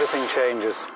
everything changes.